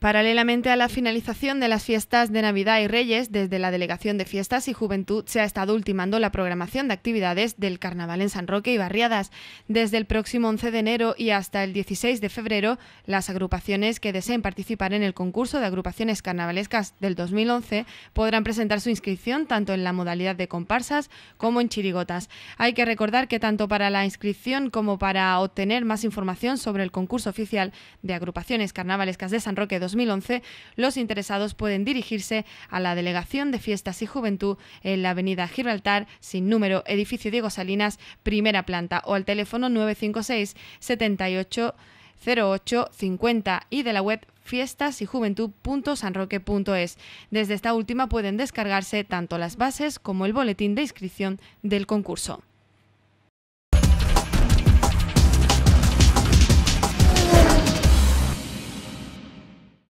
Paralelamente a la finalización de las fiestas de Navidad y Reyes, desde la Delegación de Fiestas y Juventud se ha estado ultimando la programación de actividades del Carnaval en San Roque y Barriadas. Desde el próximo 11 de enero y hasta el 16 de febrero, las agrupaciones que deseen participar en el concurso de agrupaciones carnavalescas del 2011 podrán presentar su inscripción tanto en la modalidad de comparsas como en chirigotas. Hay que recordar que tanto para la inscripción como para obtener más información sobre el concurso oficial de agrupaciones carnavalescas de San Roque 2011, los interesados pueden dirigirse a la Delegación de Fiestas y Juventud en la Avenida Gibraltar, sin número, edificio Diego Salinas, primera planta, o al teléfono 956 78 08 50 y de la web fiestasyjuventud.sanroque.es. Desde esta última pueden descargarse tanto las bases como el boletín de inscripción del concurso.